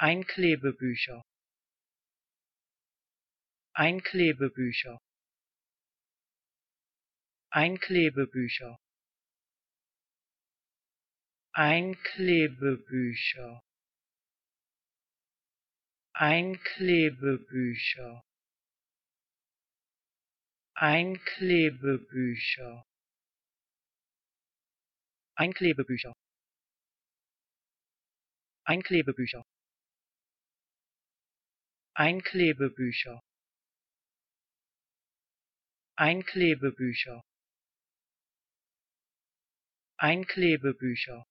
Einklebebücher Einklebebücher Einklebebücher Einklebebücher Einklebebücher Einklebebücher Einklebebücher Einklebebücher Einklebebücher Einklebebücher Einklebebücher